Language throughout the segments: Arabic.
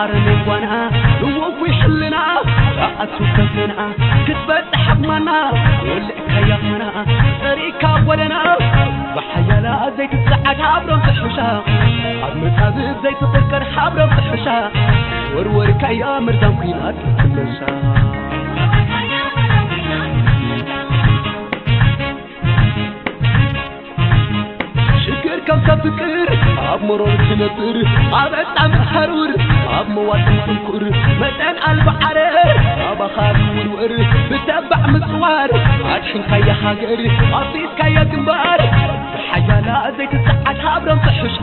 قرنوانا ووفي حلنا رأس كفنا كتبت حمنا ولك يا منا طريقك ولنا بحيلا زيت السعد حبرا صحوشا عمتها زيت تذكر حبرا صحوشا ورورك يا مرزان كينات تلشا شكر كم تفكر ኣብ ሞሮን ዝነብር ኣብ ዕጣም ሓሩር ኣብ መዋጥ ምንኩር መጠን ኣልበዓረ ኣባኻት ውርውር ብተባዕ ምፅዋር ኣድሒንካያ ሃገር ኣፊስካያ ግንባር ሓያላ ዘይትፀዓት ሃብሮም ፅሕሻ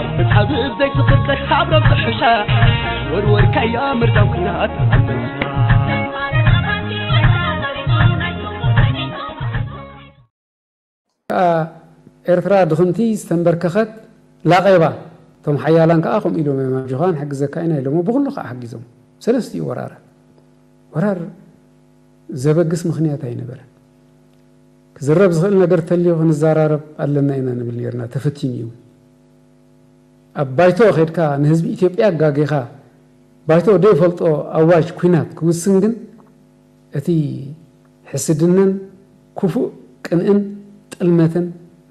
ኣብ ብፃብ ዘይትኽፅሕ ሃብሮም ፅሕሻ ወርወርካያ ምርዳው ክናት ኣመሳ ኤርትራ ድኹምቲ ዝተንበርከኸት ላቐባ እቶም ሓያላን ከዓ ከምኡ ኢሎም የማጆኻን ሓግዘካ ኢና ኢሎሞ ብኩሉ ከዓ ሓጊዞም ሰለስቲኡ ወራር ወራር ዘበግስ ምክንያት ኣይነበረን ክዝረብ ዝኽእል ነገር ተልዮ ክንዘራረብ ኣለና ኢና ንብል ነርና ተፈቲን እዩ ኣብ ባይቶ ኬድካ ንህዝቢ ኢትዮጵያ ጋጌኻ ባይቶ ደይፈልጦ ኣዋጅ ኩናት ክውስን ግን እቲ ሕስድነን ክፉእ ቅንእን ጥልመትን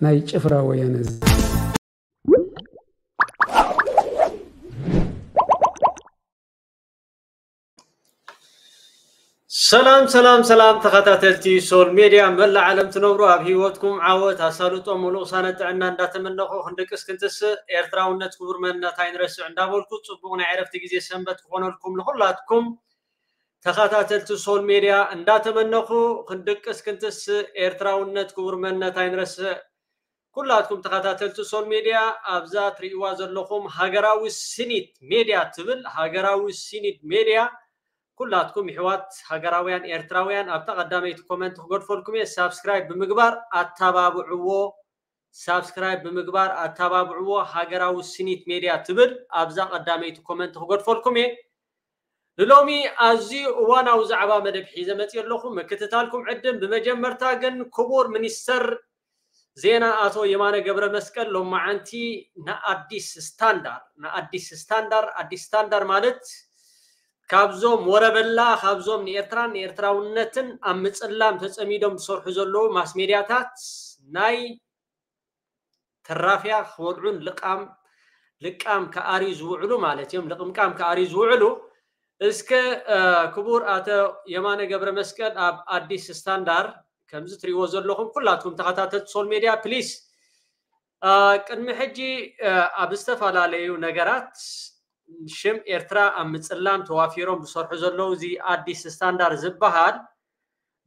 ናይ ጭፍራ ወያነ ሰላም ሰላም ሰላም ተኸታተልቲ ሶል ሜድያ መላእ ዓለም ትነብሩ ኣብ ሂወትኩም ዓወት ኣሳልጦ ሙሉእ ሳነ ጥዕና እንዳተመለኹ ክንደቅስ ክንትስእ ኤርትራውነት ክቡር መንነት ኣይንረስዕ እንዳበልኩ ፅቡቅ ናይ ዕረፍቲ ግዜ ሰንበት ክኾነልኩም ንኩላትኩም ተኸታተልቲ ሶል ሜድያ እንዳተመነኹ ክንደቅስ ክንትስእ ኤርትራውነት ክቡር መንነት ኣይንረስዕ ኩላትኩም ተኸታተልቲ ሶል ሜድያ ኣብዛ ትርእይዋ ዘለኹም ሃገራዊ ስኒት ሜድያ ትብል ሃገራዊ ስኒት ሜድያ ኩላትኩም ይሕዋት ሃገራውያን ኤርትራውያን ኣብ ተቐዳመይቲ ኮመንት ክገድፈልኩም እየ ሳብስክራይብ ብምግባር ኣተባብዕዎ ሳብስክራይብ ብምግባር ኣተባብዕዎ ሃገራዊ ስኒት ሜድያ ትብል ኣብዛ ቀዳመይቲ ኮመንት ክገድፈልኩም እየ ንሎሚ ኣዝዩ እዋናዊ ዛዕባ መደብ ሒዘ መፅእ ኣለኹ ምክትታልኩም ዕድም ብመጀመርታ ግን ክቡር ሚኒስተር ዜና ኣቶ የማነ ገብረ መስቀል ሎማዓንቲ ንኣዲስ ስታንዳር ንኣዲስ ስታንዳር ኣዲስ ስታንዳር ማለት ካብዞም ወረበላ ካብዞም ንኤርትራን ንኤርትራውነትን ኣብ ምፅላም ተፀሚዶም ዝሰርሑ ዘለዉ ማስ ሜድያታት ናይ ተራፊያ ክወድዑን ልቃም ልቃም ከኣርዩ ዝውዕሉ ማለት እዮም ልቕምቃም ከኣርዩ ዝውዕሉ እስከ ክቡር ኣቶ የማነ ገብረ መስቀል ኣብ ኣዲስ ስታንዳር ከምዚ ትሪእዎ ዘለኹም ኩላትኩም ተኸታተልቲ ሶል ሜድያ ፕሊስ ቅድሚ ሕጂ ኣብ ዝተፈላለዩ ነገራት شم ኤርትራ ኣብ ምፅላም ተዋፊሮም ዝሰርሑ ዘለዉ እዚ ኣዲስ ስታንዳርድ ዝበሃል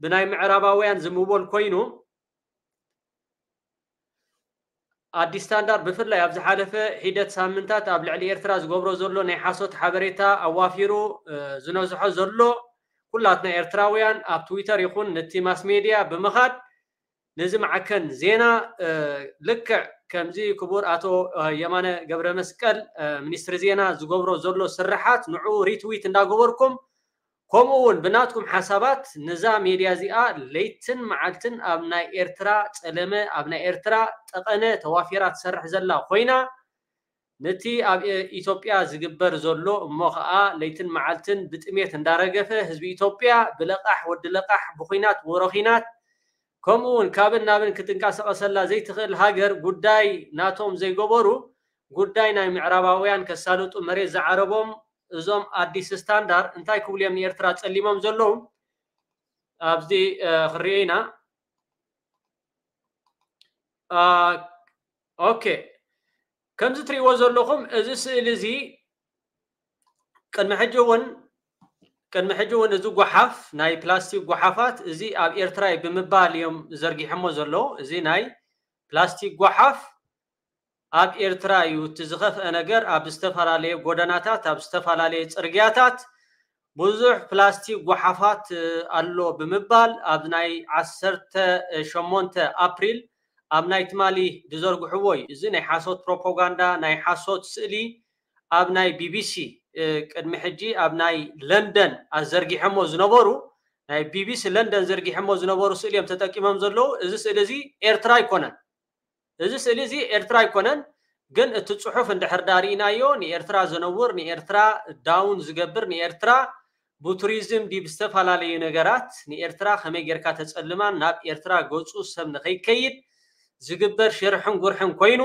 ብናይ ምዕራባውያን ዝምበል ኮይኑ ኣዲስ ስታንዳርድ ብፍላይ ኣብ ዝሓለፈ ሒደት ሳምንታት ኣብ ልዕሊ ኤርትራ ዝገብሮ ዘሎ ናይ ሓሶት ሓበሬታ ኣዋፊሩ ዝነዝሖ ዘሎ ኩላትና ኤርትራውያን ኣብ ትዊተር ይኹን ነቲ ማስ ሜድያ ብምኻድ ነዚ ማዕከን ዜና ልክዕ ከምዚ ክቡር ኣቶ የማነ ገብረ መስቀል ሚኒስትሪ ዜና ዝገብሮ ዘሎ ስራሓት ንዑ ሪትዊት እንዳገበርኩም ከምኡ እውን ብናትኩም ሓሳባት ነዛ ሜድያ እዚኣ ለይትን መዓልትን ኣብ ናይ ኤርትራ ፀለመ ኣብ ናይ ኤርትራ ጠቐነ ተዋፊራ ትሰርሕ ዘላ ኮይና ነቲ ኣብ ኢትዮጵያ ዝግበር ዘሎ እሞ ከዓ ለይትን መዓልትን ብጥሜት እንዳረገፈ ህዝቢ ኢትዮጵያ ብለቃሕ ወዲ ለቃሕ ብኩናት ወረኺናት ከምኡውን ካብን ናብን ክትንቀሳቐሰላ ዘይትኽእል ሃገር ጉዳይ ናቶም ዘይገበሩ ጉዳይ ናይ ምዕራባውያን ከሳልጡ መሬት ዝዓረቦም እዞም ኣዲስ ስታንዳር እንታይ ክብሉ እዮም ንኤርትራ ፀሊሞም ዘለዉ ኣብዚ ክሪኦ ኢና ኦኬ ከምዚ ትሪእዎ ዘለኹም እዚ ስእሊ እዚ ቅድሚ ሕጂ እውን ቅድሚ ሕጂ እውን እዚ ጓሓፍ ናይ ፕላስቲክ ጓሓፋት እዚ ኣብ ኤርትራይ ብምባል እዮም ዘርጊሖሞ ዘለዉ እዚ ናይ ፕላስቲክ ጓሓፍ ኣብ ኤርትራ እዩ እቲ ዝኸፍአ ነገር ኣብ ዝተፈላለየ ጎደናታት ኣብ ዝተፈላለየ ፅርግያታት ብዙሕ ፕላስቲክ ጓሓፋት ኣሎ ብምባል ኣብ ናይ ዓሰርተ ሸሞንተ ኣፕሪል ኣብ ናይ ትማሊ ዝዘርግሕዎ እዩ እዚ ናይ ሓሶት ፕሮፓጋንዳ ናይ ሓሶት ስእሊ ኣብ ናይ ቢቢሲ ቅድሚ ሕጂ ኣብ ናይ ለንደን ኣዘርጊሖሞ ዝነበሩ ናይ ቢቢሲ ለንደን ዘርጊሖሞ ዝነበሩ ስእሊ እዮም ተጠቂሞም ዘለዉ እዚ ስእሊ እዚ ኤርትራ ኣይኮነን እዚ ስእሊ እዚ ኤርትራ ኣይኮነን ግን እቲ ፅሑፍ እንድሕር ዳ ንኤርትራ ዘነውር ንኤርትራ ዳውን ዝገብር ንኤርትራ ብቱሪዝም ዲ ብዝተፈላለዩ ነገራት ንኤርትራ ከመይ ጌርካ ተፀልማን ናብ ኤርትራ ገፁ ሰብ ንከይከይድ ዝግበር ሽርሕን ጉርሕን ኮይኑ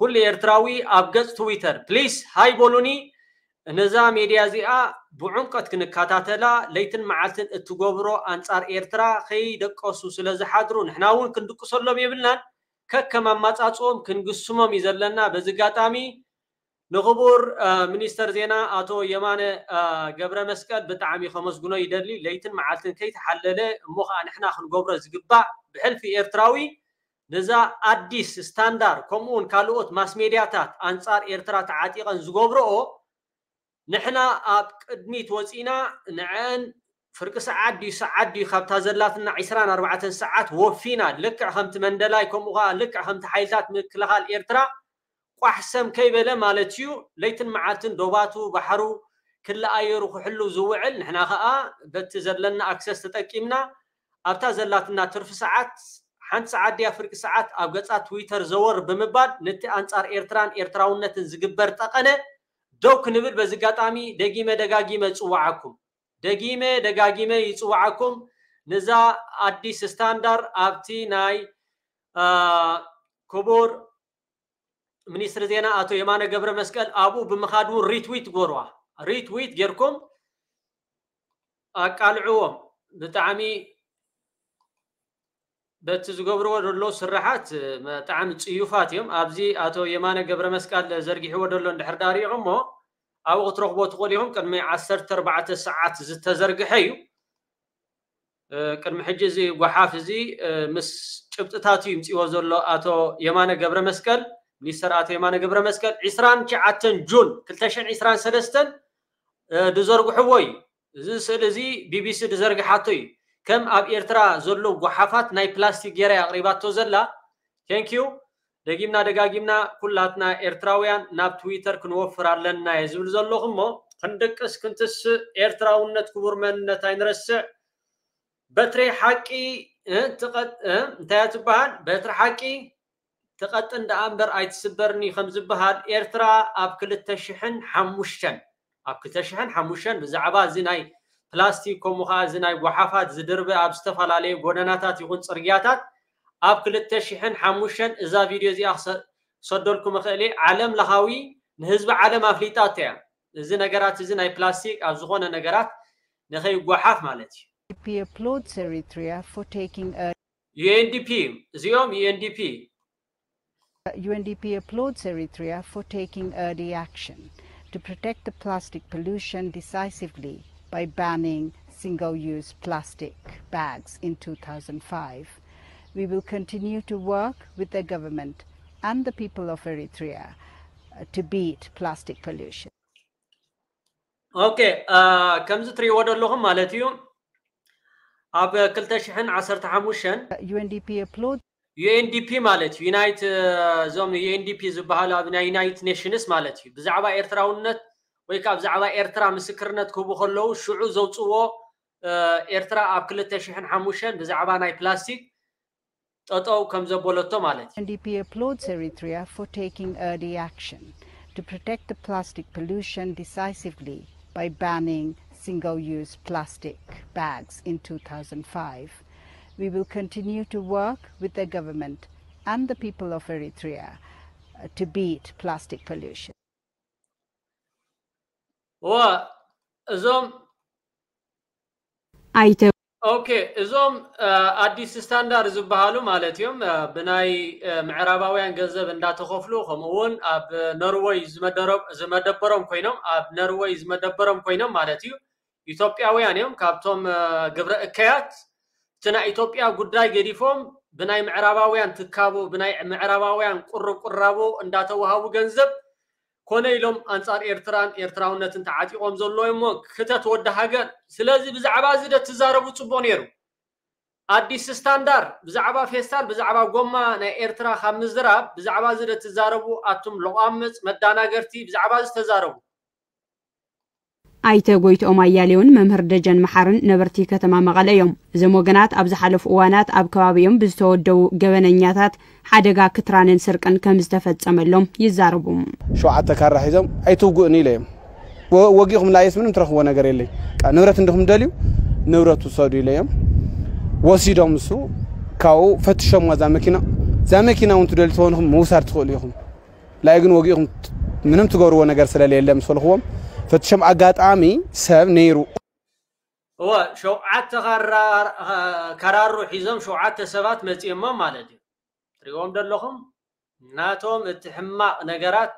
ኩሉ ኤርትራዊ ኣብ ገፅ ትዊተር ፕሊስ ሃይ በሉኒ ነዛ ሜድያ እዚኣ ብዑምቀት ክንከታተላ ለይትን መዓልትን እትገብሮ ኣንጻር ኤርትራ ከይደቀሱ ስለ ዝሓድሩ ንሕና እውን ክንድቅሰሎም የብልናን ከከም ኣማፃፅኦም ክንግስሞም እዩ ዘለና በዚ ጋጣሚ ንክቡር ሚኒስተር ዜና ኣቶ የማነ ገብረ መስቀል ብጣዕሚ ከመስግኖ ይደሊ ለይትን መዓልትን ከይተሓለለ እሞ ከዓ ንሕና ክንገብሮ ዝግባእ ብሕልፊ ኤርትራዊ ነዛ ኣዲስ ስታንዳር ከምኡውን ካልኦት ማስ ሜድያታት ኣንጻር ኤርትራ ተዓጢቐን ዝገብርኦ ንሕና ኣብ ቅድሚት ወፂና ንዐን ፍርቂ ሰዓት ድዩ ሰዓት ድዩ ካብታ ዘላትና 24 ሰዓት ወፊና ልክዕ ከምቲ መንደላይ ከምኡ ከዓ ልክዕ ከምቲ ሓይልታት ምክልኻል ኤርትራ ቋሕ ሰም ከይበለ ማለት እዩ ለይትን መዓልትን ዶባቱ ባሕሩ ክሊ ኣየሩ ክሕሉ ዝውዕል ንሕና ከዓ በቲ ዘለና ኣክሰስ ተጠቂምና ኣብታ ዘላትና ትርፊ ሰዓት ሓንቲ ሰዓት ድያ ፍርቂ ሰዓት ኣብ ገፃ ትዊተር ዘወር ብምባል ነቲ ኣንፃር ኤርትራን ኤርትራውነትን ዝግበር ጠቐነ ደው ክንብል በዚ ጋጣሚ ደጊመ ደጋጊመ ፅዋዓኩም ደጊመ ደጋጊመ ይፅዋዓኩም ንዛ ኣዲስ ስታንዳርድ ኣብቲ ናይ ክቡር ሚኒስትሪ ዜና ኣቶ የማነ ገብረ መስቀል ኣብኡ ብምኻድ እውን ሪትዊት ጎርዋ ሪትዊት ጌርኩም ኣቃልዕዎም ብጣዕሚ በቲ ዝገብርዎ ዘሎ ስራሓት ብጣዕሚ ፅዩፋት እዮም ኣብዚ ኣቶ የማነ ገብረ መስቃል ዘርጊሕዎ ዘሎ እንድሕር ዳሪቑ እሞ ኣብኡ ክትረኽቦ ትኽእሉ ኢኹም ቅድሚ 14 ሰዓት ዝተዘርግሐ እዩ ቅድሚ ሕጂ እዚ ጓሓፍ እዚ ምስ ጭብጥታት እዩ ምፅዎ ዘሎ ኣቶ የማነ ገብረ መስቀል ሚኒስተር ኣቶ የማነ ገብረ መስቀል 29 ጁን 2023 ድዘርግሕዎ እዩ እዚ ስእሊ እዚ ቢቢሲ ድዘርግሓቶ እዩ كم اب ايرترا زلو غحافات ناي بلاستيك يرا اقريباتو زلا ثانك يو دقيمنا دقاقيمنا كلاتنا ايرتراويان ناب تويتر كنوفر لنا يزبل زلو خمو خندقس كنتس ايرتراونت كبر مننت اينرسع بتري حقي تقط انتهت بحال بتري حقي تقط عند امبر ايت سبرني خمس بحال ايرترا اب كل تشحن حموشن اب كل تشحن حموشن بزعبا زيناي ፕላስቲክ ከምኡ ከዓ እዚ ናይ ጓሓፋት ዝድርበ ኣብ ዝተፈላለየ ጎደናታት ይኹን ፅርግያታት ኣብ ክልተ ሽሕን ሓሙሽተን እዛ ቪድዮ እዚኣ ክሰደልኩም እኽእል ዓለም ለኻዊ ንህዝቢ ዓለም ኣፍሊጣ እተያ እዚ ነገራት እዚ ናይ ፕላስቲክ ኣብ ዝኾነ ነገራት ንኸይጓሓፍ ማለት እዩ UNDP እዚኦም UNDP UNDP applauds Eritrea for taking early action to protect the plastic pollution decisively by banning single-use plastic bags in 2005. We will continue to work with the government and the people of Eritrea uh, to beat plastic pollution. Okay, comes three water. لهم مالتيو اب كلتا شحن 10 حموشن يو UNDP دي بي ابلود يو ان دي بي مالت يونايت زوم ወይ ከዓ ብዛዕባ ኤርትራ ምስክርነት ክህቡ ከለዉ ሽዑ ዘውፅዎ ኤርትራ ኣብ 2005 ብዛዕባ ናይ ፕላስቲክ to protect the plastic pollution decisively by banning single-use plastic bags in 2005. We will continue to work with the government and the people of Eritrea to beat plastic pollution. እዞም ኣይተ ኦኬ እዞም ኣዲስ ስታንዳርድ ዝበሃሉ ማለት እዮም ብናይ ምዕራባውያን ገንዘብ እንዳተኸፍሉ ከምኡ እውን ኣብ ኖርወይ ዝመደበሮም ኮይኖም ኣብ ኖርወይ ዝመደበሮም ኮይኖም ማለት እዩ ኢትዮጵያውያን እዮም ካብቶም ግብረ እከያት እቲ ናይ ኢትዮጵያ ጉዳይ ገዲፎም ብናይ ምዕራባውያን ትካቡ ብናይ ምዕራባውያን ቁርብ ቁራቡ እንዳተዋሃቡ ገንዘብ ኮነ ኢሎም ኣንፃር ኤርትራን ኤርትራውነትን ተዓጢቆም ዘሎ እሞ ክተት ወዲ ሃገር ስለዚ ብዛዕባ እዚ ደ ትዛረቡ ፅቡቅ ነይሩ ኣዲስ ስታንዳር ብዛዕባ ፌስታል ብዛዕባ ጎማ ናይ ኤርትራ ካብ ምዝራብ ብዛዕባ እዚ ደ ትዛረቡ ኣቱም ለቋምፅ መዳናገርቲ ብዛዕባ እዚ ተዛረቡ ኣይተ ጎይትኦም ኣያሌውን መምህር ደጀን መሓርን ነበርቲ ከተማ መቐለ እዮም እዞም ወገናት ኣብ ዝሓለፉ እዋናት ኣብ ከባቢኦም ብዝተወደቡ ገበነኛታት ሓደጋ ክትራንን ስርቅን ከም ዝተፈፀመሎም ይዛረቡ ሸውዓተ ካራ ሒዞም ኣይትውግእኒ ኢለ እዮም ወጊኹም ላየስ ምንም ትረኽቦ ነገር የለይ ንብረት እንድኹም ደልዩ ንብረት ውሰዱ ኢለ እዮም ወሲዶም እሱ ካብኡ ፈትሾም ዛ መኪና እዛ መኪና እውን ትደልዩ ትኾንኹም ምውሳድ ትኽእሉ ኢኹም ላይ ግን ወጊኹም ምንም ትገብርዎ ነገር ስለለየለ ምስ በልኽዎም فتشم أقاطعمي سب نيرو هو شو شوعات قرار قرار حزم شوعات سبات متيم ما مالدي در دلهم ناتهم اتحما نجارات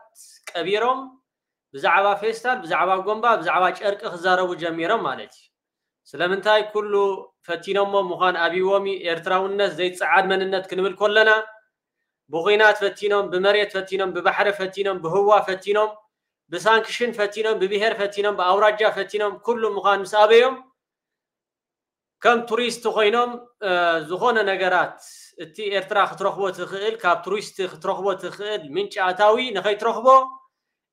كبيرهم بزعبا فيستال بزعبا قنبا بزعبا شرك خزارو جميرهم مالتي سلامنتاي كله فتينهم مخان أبي وامي إرتراوننا زيت سعاد مننا كنمل كلنا بغينات فتينهم بمريت فتينهم ببحر فتينهم بهوا فتينهم بسانكشن فتينهم ببهر فتينهم بأوراجا فتينهم كل مخان مسابيهم كم توريست خوينهم آه، زخون نجارات تي إرترا خطرخبو تخيل كاب توريست خطرخبو تخيل من شاتاوي نخي ترخبو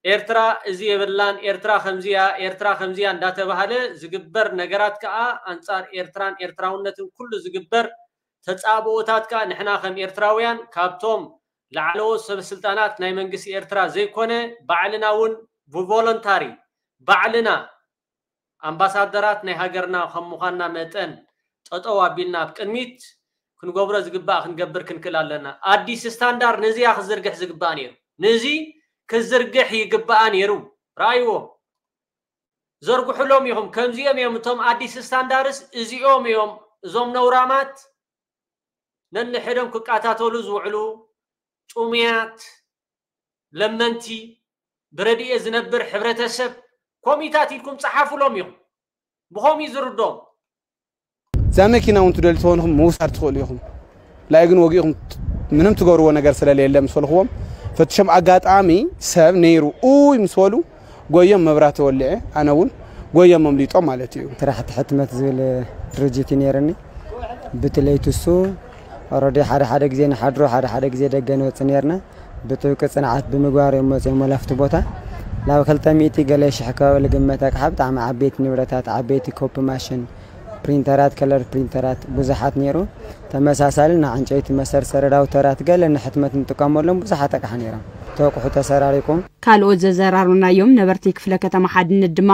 إرترا زي بلان إرترا خمزيا إرترا خمزيا داتا بهالة زجبر نجارات كأ أنصار إرتران إرتراونة كل زجبر تتسابو تاتكا نحنا خم إرتراويان كابتوم ላዕለዎ ሰበስልጣናት ናይ መንግስቲ ኤርትራ ዘይኮነ ባዕልና እውን ብቮለንታሪ ባዕልና ኣምባሳደራት ናይ ሃገርና ከም ምዃንና መጠን ጠጠው ኣቢልና ኣብ ቅድሚት ክንገብሮ ዝግባእ ክንገብር ክንክእል ኣለና ኣዲስ ስታንዳርድ ንዚኣ ክዝርግሕ ዝግባእ ነይሩ ንዚ ክዝርግሕ ይግባኣ ነይሩ ረኣይዎም ዘርግሕሎም ኢኹም ከምዚኦም እዮም እቶም ኣዲስ ስታንዳርስ እዚኦም እዮም እዞም ነውራማት ነንሕዶም ክቃታተሉ ዝውዕሉ ጩምያት ለመንቲ ብረድኤ ዝነብር ሕብረተሰብ ኮሚታት ኢልኩም ፀሓፍሎም ኢኹም ብኸምኡ እዩ ዝርድኦም እዛ መኪና እውን ትደልዩ ተኾንኩም ምውሳድ ትኽእሉ ኢኹም ላይ ግን ወጊኢኹም ምንም ትገብርዎ ነገር ስለለየለ ምስ በልኽዎም ፈትሾም ኣጋጣሚ ሰብ ነይሩ እይ ምስ በሉ ጎዮም መብራት ተወልዐ ኣነ እውን ጎዮም ኣምሊጦም ማለት እዩ ስራሕቲ ሕትመት ዝብል ድርጅት እዩ ነይረኒ ብትለይቲ እሱ ኦረዲ ሓደ ሓደ ግዜ ንሓድሮ ሓደ ሓደ ግዜ ደገ ንወፅ ነርና ብጥብቂ ፅንዓት ብምግባር እዮም መፅኦም ወላፍቲ ቦታ ናብ 200 ገለ ሽሕ ከባቢ ዝግመት ኣቕሓ ብጣዕሚ ዓበይቲ ንብረታት ዓበይቲ ኮፕ ማሽን ፕሪንተራት ከለር ፕሪንተራት ብዙሓት ነይሩ ተመሳሳሊ ንዕንጨይቲ መሰርሰሪ ራውተራት ገለ ንሕትመት ንጥቀመሎም ብዙሓት ኣቕሓ ነይሮም ተቑሑ ተሰራሪኩም ካልኦት ዘዘራርናዮም ነበርቲ ክፍለ ከተማ ሓድነት ድማ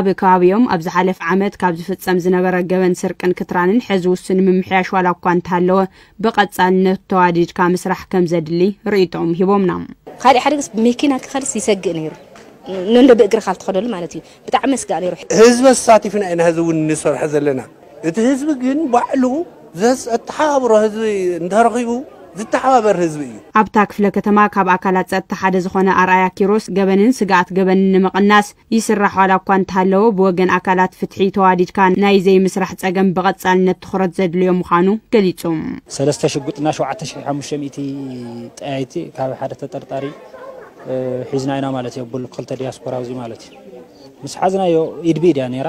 ኣብ ከባቢኦም ኣብ ዝሓለፍ ዓመት ካብ ዝፍፀም ዝነበረ ገበን ስርቅን ክትራንን ሕዚ ውስን ምምሕያሽ ዋላ እኳ እንተሃለወ ብቐፃልነት ተዋዲድካ ምስራሕ ከም ዘድሊ ርእቶም ሂቦምና ካልእ ሓደገስ ብመኪና ክኸልስ ይሰግእ ነይሩ ነንደ ብእግርካ ትኸደሉ ማለት እዩ ብጣዕሚ መስጋእ ነይሩ ህዝቢ ኣሳቲፍና ኢና ህዚ እውን ንሰርሐ ዘለና እቲ ህዝቢ ግን ባዕሉ እተሓባብሮ ህዝቢ እንተረኺቡ ዝተሓባበር ህዝቢ እዩ ኣብታ ክፍለ ከተማ ካብ ኣካላት ፀጥታ ሓደ ዝኾነ ኣርኣያ ኪሮስ ገበንን ስጋኣት ገበንን ንምቕናስ ይስራሕ ዋላ እኳ እንተሃለዎ ብወገን ኣካላት ፍትሒ ተዋዲድካ ናይ ዘይምስራሕ ፀገም ብቐፃልነት ትኩረት ዘድልዮ ምዃኑ ገሊጹ ሰለስተ ሽጉጥና 7500 ጠያይቲ ካብ ሓደ ተጠርጣሪ ሒዝናይና ማለት እዩ ቡል ክልተ ዲያስፖራ እዚ ማለት እዩ ምስ ሓዝናዮ ኢድ ብኢድ እያ ነይራ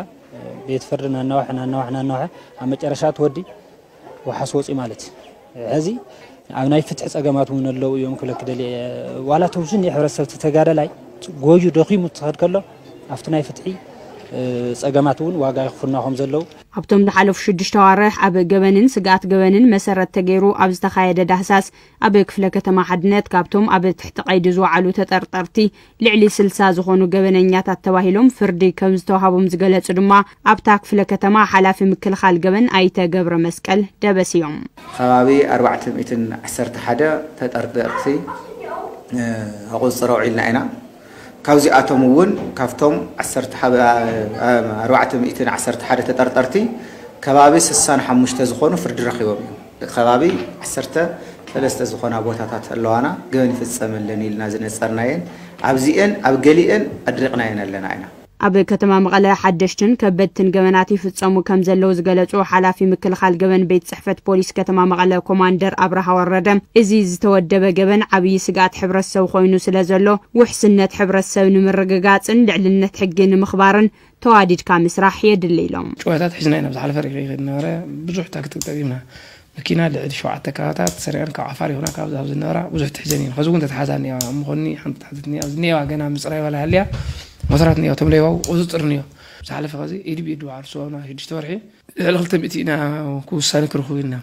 ቤት ፍርዲ ናናዋሕ ናናዋሕ ናናዋሕ ኣብ መጨረሻ ትወዲ ወሓስ ወፂ ማለት እዩ ሕዚ ኣብ ናይ ፍትሒ ፀገማት እውን ኣለዉ እዮም ክብለክ ደልየ ዋላ ተውዝኒ ሕብረተሰብ ተጋደላይ ጎዩ ደኺሙ ትኸድ ከሎ ኣብቲ ናይ ፍትሒ ፀገማት እውን ዋጋ ይኽፍናኹም ዘለው ኣብቶም ዝሓለፉ ሽዱሽተ ዋርሕ ኣብ ገበንን ስጋኣት ገበንን መሰረት ተገይሩ ኣብ ዝተኻየደ ዳህሳስ ኣብ ክፍለ ከተማ ሓድነት ካብቶም ኣብ ትሕቲ ቀይዲ ዝወዓሉ ተጠርጠርቲ ልዕሊ ስልሳ ዝኾኑ ገበነኛታት ተባሂሎም ፍርዲ ከም ዝተዋሃቦም ዝገለጹ ድማ ኣብታ ክፍለ ከተማ ሓላፊ ምክልኻል ገበን ኣይተ ገብረ መስቀል ደበስ እዮም ከባቢ 411 ተጠርጠርቲ ኣቆፅሮ ውዒልና ኢና كوزي أتمون كفتم عسرت حب أربعة مئتين عسرت حدا تطرطرتي كبابي سسان حمش تزخون فرد رخيوم كبابي عسرت ثلاث تزخون أبو تاتات اللوانا قوين في السمن لنيل نازن السرناين أبزيئن أبقليئن أدرقناين اللناينا أب كتما مغلا حدشتن كبتن قمناتي في تصامو كمزلوز غلطو حالا في مكلخال قبن بيت صحفة بوليس كتما مغلا كوماندر أبرها وردم إزي زتودب قبن عبي سقات حبر السو خوينو سلازلو وحسنت حبر السو نمر رقاتن لعلنة حقين مخبارن تواديد كامس راح يدلي لهم شو هتات حزنين بزحال فريق غير نورة بزوح تاك تقديمنا لكن لعد شو عطا كاتات سريعن كعفاري هناك أبزا أبزا نورة بزوح تحزنين خزوك انت تحزنين مخوني حنت تحزنين أبزنين واقنا مصري ولا هليا مسرات نيو تملي واو وزطر نيو سحلف غازي إيدي بيدو عرسو أنا هيدي شتورحي لغلطة بيتينا وكو السانك رخوينا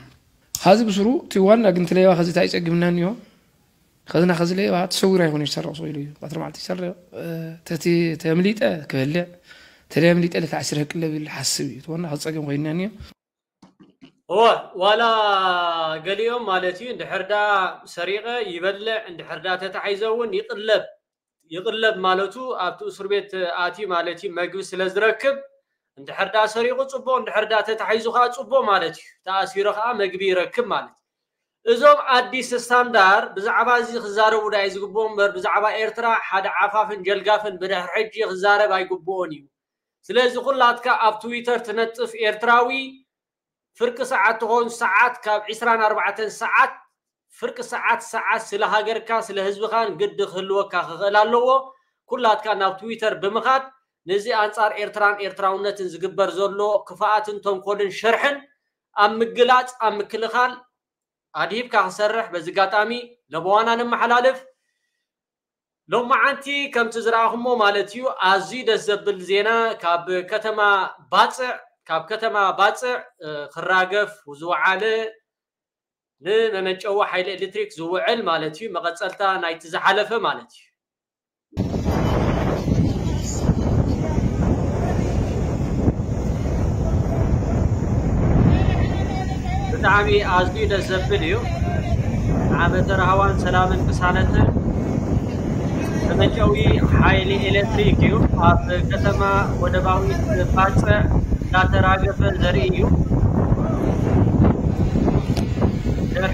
خازي بسرو تيوان أقنت ليو خازي تايس أقمنا نيو خازنا خازي ليو تصور هاي هوني شتر رصو إليو قطر معلتي شتر تاتي تامليت أه كبالي تلي أمليت ألا تعسر هك اللي بالحسبي تيوان خازي أقم غينا نيو هو ولا قليوم مالتي عند حردا سريقة يبلع عند حردا تتعيزون يطلب يغلب مالتو أبت أسر آتي مالتي مجوس لزركب أنت حرد أسر يغو تصبو حرد أتا تحيزو خا تصبو مالتي تأسي رخا مجبي ركب مالتي إذا أدي ستاندار بزعبا زي خزارة ودا إزي قبوهم بزعبا إرترا حد عفافن جلقافن بره رجي خزارة باي قبوهنيو سلازي قلاتك أب تويتر تنتف إرتراوي فرق ساعت هون ساعت كاب عسران أربعة ساعت ፍርቂ ሰዓት ሰዓት ስለ ሃገርካ ስለ ህዝብካን ግዲ ክህልወካ ክኽእል ኣለዎ ኩላትካ ናብ ትዊተር ብምኻድ ነዚ ኣንጻር ኤርትራን ኤርትራውነትን ዝግበር ዘሎ ክፍኣትን ተንኮልን ሽርሕን ኣብ ምግላፅ ኣብ ምክልኻል ኣድሂብካ ክሰርሕ በዚ ኣጋጣሚ ለበዋና ንመሓላልፍ ሎም መዓንቲ ከምቲ ዝረኣኹሞ ማለት እዩ ኣዝዩ ደስ ዘብል ዜና ካብ ከተማ ባፅዕ ካብ ከተማ ባፅዕ ክራገፍ ዝወዓለ ንመመንጨዊ ሓይሊ ኤሌክትሪክ ዝውዕል ማለት እዩ መቐፀልታ ናይቲ ዝሓለፈ ማለት እዩ ብጣዕሚ ኣዝዩ ደስ ዘብል እዩ ዓመተ ረሃዋን ሰላምን ምሳነትን ተመንጨዊ ሓይሊ ኤሌክትሪክ እዩ ኣብ ከተማ ወደባዊ ባፅዕ እንዳተራገፈ ዘርኢ እዩ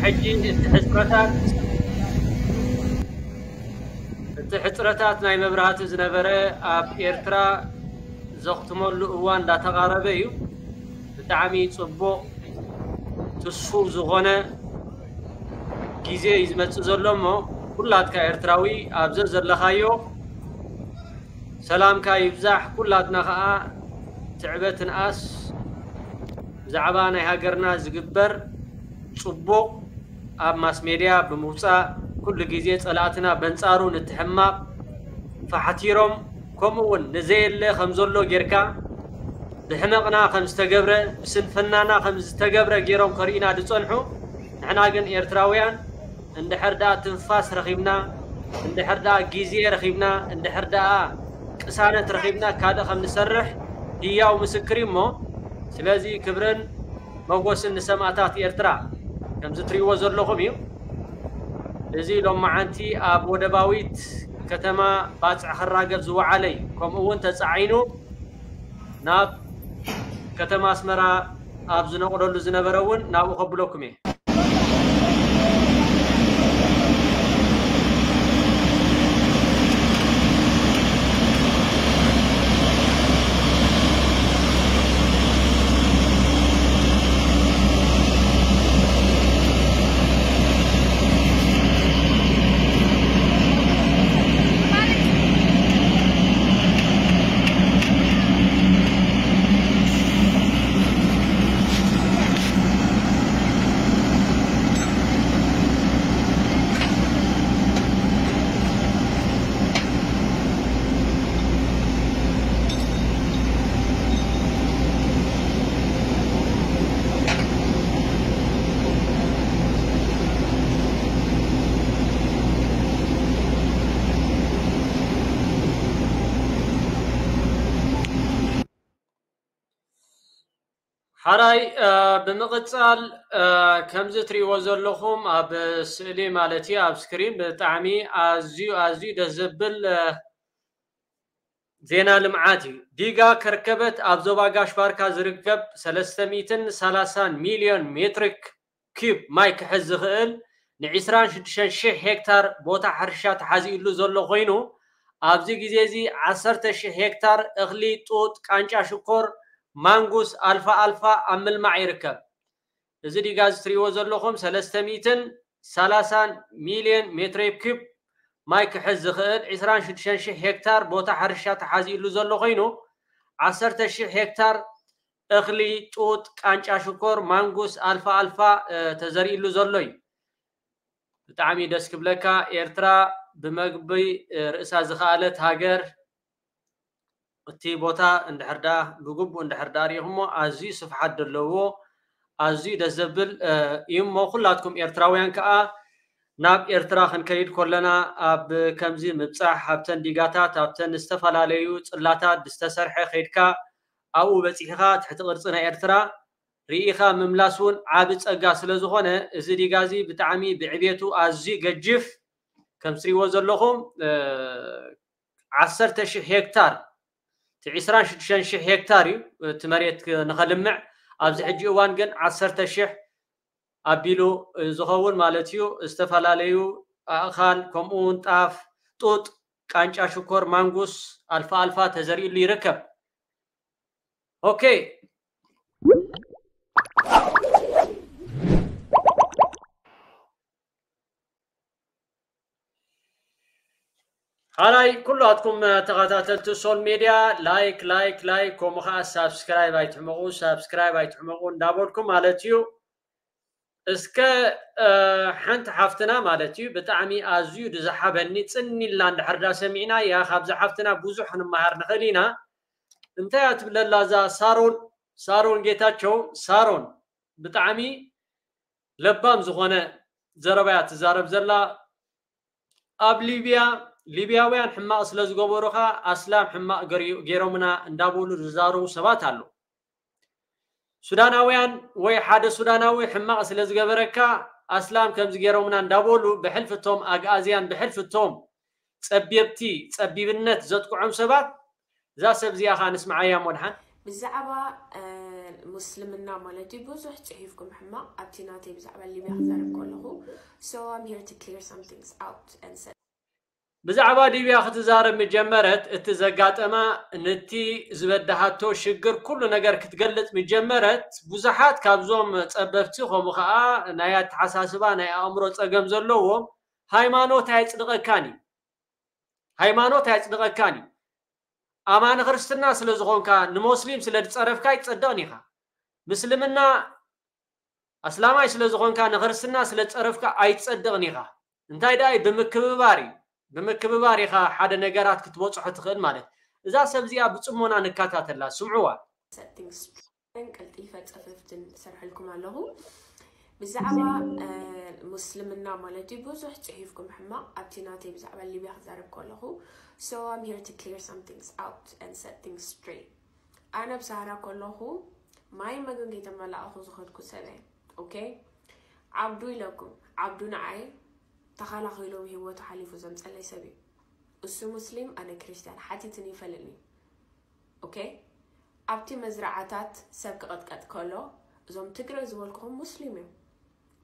ሕጂ እቲ ሕፅረታት እቲ ሕፅረታት ናይ መብራህቲ ዝነበረ ኣብ ኤርትራ ዘኽትመሉ እዋን እንዳተቓረበ እዩ ብጣዕሚ ፅቡቕ ትሱብ ዝኾነ ግዜ እዩ ዝመፅእ ዘሎ እሞ ኩላትካ ኤርትራዊ ኣብዘ ዘለኻዮ ሰላምካ ይብዛሕ ኩላትና ከዓ ትዕበት ንኣስ ብዛዕባ ናይ ሃገርና ዝግበር ፅቡቕ ኣብ ማስ ሜድያ ብምውፃእ ኩሉ ግዜ ፀላእትና በንፃሩ ንትሕማቕ ፋሓቲሮም ከምኡ እውን ንዘየለ ከም ዘሎ ጌርካ ብሕመቕና ከም ዝተገብረ ብስንፍናና ከም ዝተገብረ ገይሮም ከርእና ዝፀንሑ ንሕና ግን ኤርትራውያን እንድሕር ደኣ ትንፋስ ረኺብና እንድሕር ደኣ ግዜ ረኺብና እንድሕር ደኣ ቅሳነት ረኺብና ካልእ ከም ንሰርሕ ህያው ምስክር እሞ ስለዚ ክብርን መጎስን ንሰማእታት ኤርትራ كمز تريو زلخم يو ازي لو معانتي اب ودباويت كتما باتع حراقه زو علي كم هو انت تصعينو ناب كتما اسمرا اب زنقدلو زنبرون نابو قبلكمي ሓራይ ብምቕፃል ከምዚ እትሪእዎ ዘለኹም ኣብ ስእሊ ማለት እዩ ኣብ ስክሪን ብጣዕሚ ኣዝዩ ኣዝዩ ደስ ዘብል ዜና ልምዓት እዩ ዲጋ ከርከበት ኣብ ዞባ ጋሽባርካ ዝርከብ 330 ሚልዮን ሜትሪክ ኪብ ማይ ክሕዝ ዝኽእል ን26000 ሄክታር ቦታ ሕርሻ ተሓዚኢሉ ዘሎ ኮይኑ ኣብዚ ግዜ እዚ 1,000 ሄክታር እኽሊ ጡጥ ቃንጫ ሽኮር مانغوس الفا الفا املمع يርከብ እዚ ዲጋዝ ትሪእዎ ዘለኹም 330 ሚሊዮን ሜትር ኩብ ማይ ክሕዝ ዝኽእል 26000 ሄክታር ቦታ ሕርሻ ተሓዚኡሉ ዘሎ ኮይኑ 10000 ሄክታር እኽሊ ጡጥ ቃንጫ ሽኮር ማንጉስ ኣልፋ ኣልፋ ተዘሪእሉ ዘሎ እዩ ብጣዕሚ ደስ ክብለካ ኤርትራ ብመግቢ ርእሳ ዝኸኣለት ሃገር እቲ ቦታ እንድሕርዳ ብግቡእ እንድሕር ዳሪኹሞ ኣዝዩ ስፍሓት ዘለዎ ኣዝዩ ደስ ዘብል እዩ እሞ ኩላትኩም ኤርትራውያን ከዓ ናብ ኤርትራ ክንከይድ ከለና ኣብ ከምዚ ምብፃሕ ኣብተን ዲጋታት ኣብተን ዝተፈላለዩ ፅላታት ዝተሰርሐ ከይድካ ኣብኡ በፂሕኻ ትሕቲ ቅርፂ ናይ ኤርትራ ርኢኻ ምምላስ እውን ዓብ ፀጋ ስለ ዝኾነ እዚ ዲጋ እዚ ብጣዕሚ ብዕብየቱ ኣዝዩ ገጅፍ ከም ትሪእዎ ዘለኹም ዓሰርተ ሽሕ ሄክታር تیعسران شدشان شح هکتاری تمریت نخلمع ابز حجی اوان گن عصرت شح ابیلو زخون مالتیو استفالالیو اخال کمون طاف طوط ቃንጫ ሽኮር ማንጎስ አልፋ አልፋ ተዘሪኡ ይርከብ ኦኬ هاي هالاي كلاتكم تغاتات السول ميديا لايك لايك لايك ومخا سبسكرايب ايتحمقو سبسكرايب ايتحمقو على تيو اسكا آه، حنت حفتنا مالتيو بتعمي ازيو دزحبني تسني لاند حردا سمعنا يا خاب زحفتنا بوزح نمهر نخلينا انت تبللا ذا سارون سارون جيتا جيتاچو سارون بتعمي لبام زغونه زربيات زرب زلا اب ليبيا ሊብያውያን ሕማቅ ስለ ዝገበሩ ኸ ኣስላም ሕማቅ ገይሮምና እንዳበሉ ዝዛረቡ ሰባት ኣለዉ ሱዳናውያን ወይ ሓደ ሱዳናዊ ሕማቅ ስለ ዝገበረካ ኣስላም ከምዚ ገይሮምና እንዳበሉ ብሕልፊ እቶም ኣግኣዝያን ብሕልፊ እቶም ፀቢብቲ ፀቢብነት ዘጥቅዖም ሰባት እዛ ሰብ እዚኣ ኸ ንስማዓያ ሞድሓን ብዛዕባ مسلمنا مالتي بوزح تحيفكم حما أبتناتي بزعبا اللي بيحزارك كله so I'm here to clear some things out and set ብዛዕባ ሊብያ ክትዛረብ ምጀመረት እቲ ዘጋጠማ ነቲ ዝበደሃቶ ሽግር ኩሉ ነገር ክትገልጽ ምጀመረት ብዙሓት ካብዞም ጸበብቲ ከምኡ ከዓ ናይ ኣተሓሳስባ ናይ ኣእምሮ ጸገም ዘለዎም ሃይማኖት ኣየፅድቐካን እዩ ሃይማኖት ኣየፅድቐካን እዩ ኣማኒ ክርስትና ስለ ዝኾንካ ንሞስሊም ስለ ዝፀረፍካ ይፀደቕን ኢኻ ምስልምና ኣስላማይ ስለ ዝኾንካ ንክርስትና ስለ ዝፀረፍካ ኣይፀደቕን ኢኻ እንታይ ደኣ ብምክብባር እዩ بمكببار يخا حدا نقرات كتبوصو حتى خل مالت إذا سبزيها بتصمونا نكاتات الله سمعوها settings قلت إيفا تقففت سرح لكم على هو بزعبا مسلمنا مالتي بوزوح تحيفكم حما أبتناتي بزعبا اللي بيخذ ذارب كل هو so I'm here to clear some things out and set things straight أنا بزعرا كل هو ماي مغن جيتا مالا أخو زخدكو سبين أوكي عبدو لكم عبدو نعي ተኸላኪሎም ሂወቱ ሓሊፉ እዞም ፀለይ ሰብ እዩ እሱ ሙስሊም ኣነ ክርስትያን ሓቲትን ይፈልኒ ኣብቲ መዝራዓታት ሰብ ክቐጥቀጥ ከሎ እዞም ትግሪ ዝበልኩኩም ሙስሊም እዮ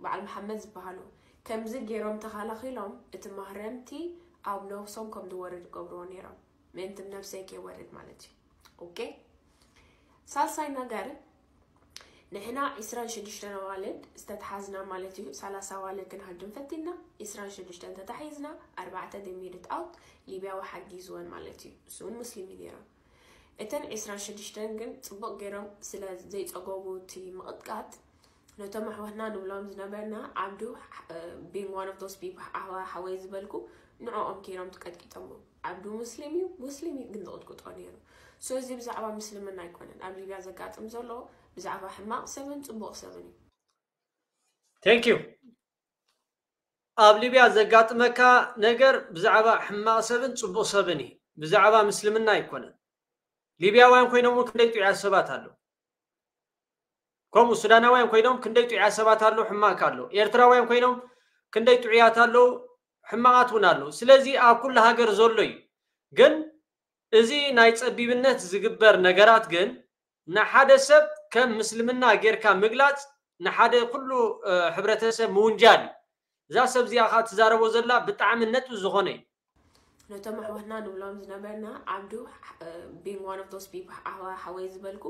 በዓል መሓመድ ዝበሃሉ ከምዚ ገይሮም ተኸላኪሎም እቲ ማህረምቲ ኣብ ነብሶም ከምዝወርድ ገብርዎ ነሮም ምእንት ነፍሰይከ ወርድ ማለት ዩ ሳሳይ ገር ንሕና 26 ኣዋለድ ዝተተሓዝና ማለትእዩ 3 ኣዋለድ ክንሃንፈቲልና 26ተተሒዝና ኣ ደሜድትኣውት ሊብያዊ ሓጊዝዎን ማለት እዩ ን ሙስሊም ም እተን 26 ግን ፅቡቅ ገም ስለዘይፀገቡቲ ምቅጥቃት ነቶም ኣሕወትና ንብሎም ዝነበርና ብ ቤን ኣ ዶስ ሓወይ ዝበልኩ ንኦም ገሮም ትቀጥቂጠ ዓብ ሙስም እዩ ሙስሊም ንዝቕጥቅጦ ሩ እዚ ብዛዕባ ምስልምን ኣይኮነን ኣብ ሊብያ ዘጋጥም ዘለዎ ብዛዕባ ሕማቅ ሰብን ፅቡቅ ሰብን እዩ ቴንክ ዩ ኣብ ሊብያ ዘጋጥመካ ነገር ብዛዕባ ሕማቅ ሰብን ፅቡቅ ሰብን እዩ ብዛዕባ ምስልምና ኣይኮነን ሊብያውያን ኮይኖም እውን ክንደይ ጥዑያ ሰባት ኣሎ ከምኡ ሱዳናውያን ኮይኖም ክንደይ ጥዑያ ሰባት ኣሎ ሕማቅ ኣሎ ኤርትራውያን ኮይኖም ክንደይ ጥዑያት ኣለው ሕማቃት እውን ኣለው ስለዚ ኣብ ኩሉ ሃገር ዘሎ እዩ ግን እዚ ናይ ፀቢብነት ዝግበር ነገራት ግን ንሓደ ሰብ ከም ምስልምና ጌርካ ምግላፅ ንሓደ ኩሉ ሕብረተሰብ ምውንጃል እዛ ሰብ እዚኣ ከዓ ትዛረቦ ዘላ ብጣዕሚ ነጥ ዝኾነ እዩ ነቶም ኣሕዋትና ንብሎም ዝነበርና ዓብዱ ቢንግ ዋን ኦፍ ዶስ ፒፕል ሓወይ ዝበልኩ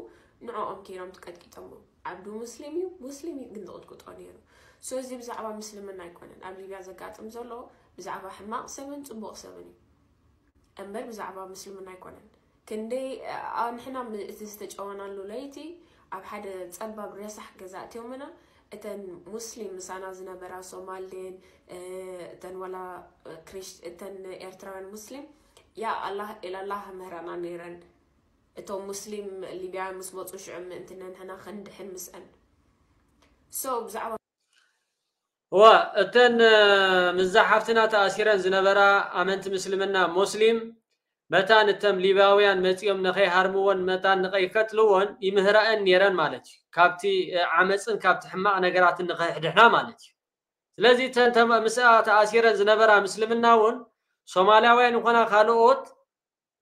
ንዕኦም ኬሮም ትቀጥቂጦሞ ዓብዱ ሙስሊም እዩ ሙስሊም እዩ ግን ዝቕጥቅጦ ነይሩ ሶ ብዛዕባ ምስልምና ኣይኮነን ኣብ ሊብያ ዘጋጥም ዘሎ ብዛዕባ ሕማቕ ሰብን ፅቡቕ ሰብን እዩ እምበር ብዛዕባ ምስልምና ኣይኮነን ክንደይ ንሕና እቲ ዝተጨወናሉ ለይቲ ኣብ ሓደ ፀልባብ ረሳሕ ገዛ እትዮምና እተን ሙስሊም ምሳና ዝነበራ ሶማሌን እተን ዋላ እተን ኤርትራውያን ሙስሊም ያ ኢላላህ ምህረና ነይረን እቶም ሙስሊም ሊብያ ምስ መፁ ሽዑ ምእንትና ንሕና ክንድሕን ምስአን ሶ ብዛዕባ ዋ እተን ምዛሓፍትና ተኣሲረን ዝነበራ ኣመንቲ ምስልምና ሙስሊም متان التم لیباویان متيوم نخي هرمون متان نخی کتلون ایمهران نیران مالتی كابتي عمسن كابتي حماء نقرات نخي حدحنا مالج لذي تن تم مسئات آسیرن زنبرا مسلم ناون وين خنا خالوت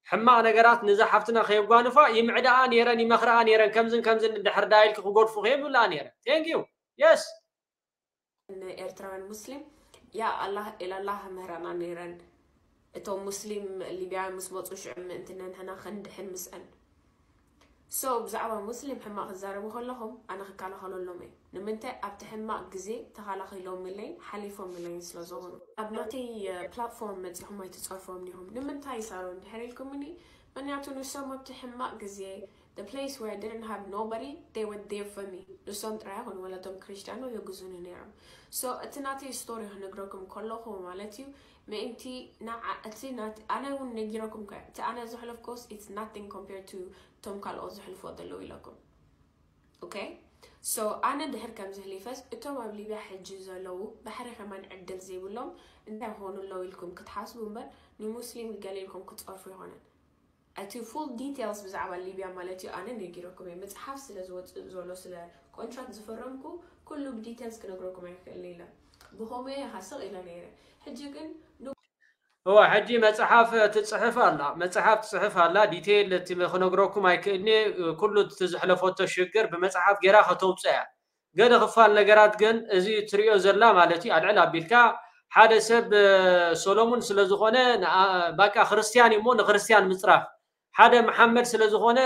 حماء نقرات نزحفتنا خيب قانفا يمعد آنيرا يمخر نيران كمزن كمزن دحر دايل كخوغور فخيب ولا آنيرا thank you yes إرتران مسلم يا الله إلى الله مهرنا نيران اتو مسلم اللي بيعمل مسبوط وش عم انتنا هنا خند حن مسأل سو so, بزعوا مسلم حما خزاربو خلهم انا خكالا خلو اللومي نمنت ابتحن ما قزي تخالا خلو ملي حليفو ملي سلازوهم ابناتي بلاتفورم متي هم يتصرفو منهم نمنت هاي سارون تحري الكميني من يعتونو سو ما ابتحن The place where I didn't have nobody, they were there for me. እሱም ጥራይኹን ወለቶም ክርስቲያኖ የግዙኒ ነይሮም ሶ እቲ ናተይ ስቶሪ ክነግረኩም ከለኹ ማለት እዩ ምእንቲ እቲ ኣነ እውን ነጊረኩም ከ እቲ ኣነ ዘሕለፍኮስ ኢትስ ናቲንግ ኮምፔር ቱ እቶም ካልኦት ዘሕልፎ ዘለዉ ኢለኩም ኦኬ ሶ ኣነ ድሕር ከም ዝህሊፈስ እቶም ኣብ ሊብያ ሕጂ ዘለዉ ባሕሪ ከማን ዕድል ዘይብሎም እንታይ ክኾኑ ኣለዉ ኢልኩም ክትሓስቡ እምበር ንሙስሊም ገለ ኢልኩም ክትፀርፉ ይኮነን أتي فول ديتيلز بزعبا اللي بيعملتي أنا نجيركم يعني متحف سلا زوت زولو سلا كونتراكت زفرمكو كله بديتيلز كنجركم يعني الليلة بهومي حصل إلى نيرة حجيكن هو حجي متحف تصحف الله متحف تصحف الله ديتيل التي مخنقروكو مايكني آه، كله تزحل فوتو شكر بمتحف جرا خطوب سيا قد خفال نقرات قن ازي تريو زلا مالتي العلا بيلكا حادث سب آه، سولومون سلزخونه آه، باكا خرسياني مون خرسيان مصراف ሓደ መሓመድ ስለ ዝኾነ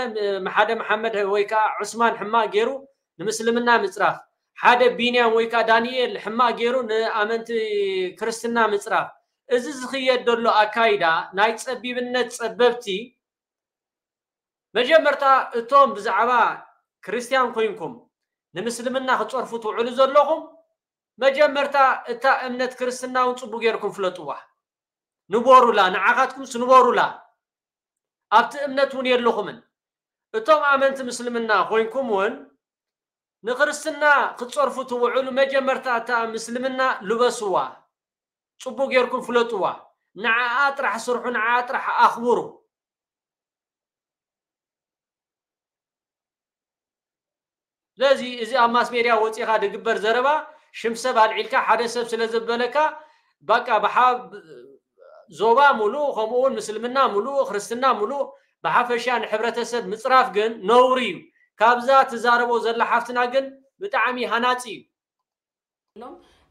ሓደ መሓመድ ወይ ከዓ ዑስማን ሕማቅ ገይሩ ንምስልምና ምፅራፍ ሓደ ቢንያም ወይ ከዓ ዳንኤል ሕማቅ ገይሩ ንኣመንቲ ክርስትና ምፅራፍ እዚ ዝኽየድ ዘሎ ኣካይዳ ናይ ፀቢብነት ፀበብቲ መጀመርታ እቶም ብዛዕባ ክርስትያን ኮይንኩም ንምስልምና ክፀርፉ ትውዕሉ ዘለኹም መጀመርታ እታ እምነት ክርስትና እውን ፅቡቅ ጌርኩም ፍለጥዋ ንበሩላ ንዓኻትኩም ስንበሩላ ابت امنت ون يرلخمن اتوم امنت مسلمنا خوينكم ون نخرسنا خطصرفو توعلو مجمرتا تا مسلمنا لبسوا صبو غيركم فلطوا نعا اطرح صرحو نعا اطرح اخبرو لذي إذا أماس ميريا وطي خا دقبر زربا شمسة بالعيلكا حدا سب سلزب بلكا باكا بحاب ዞባ ሙሉእ ከምኡውን ምስልምና ሙሉእ ክርስትና ሙሉእ ብሓፈሻ ንሕብረተሰብ ምፅራፍ ግን ነውሪ እዩ ካብዛ ትዛረቦ ዘላ ሓፍትና ግን ብጣዕሚ ሃናፂ እዩ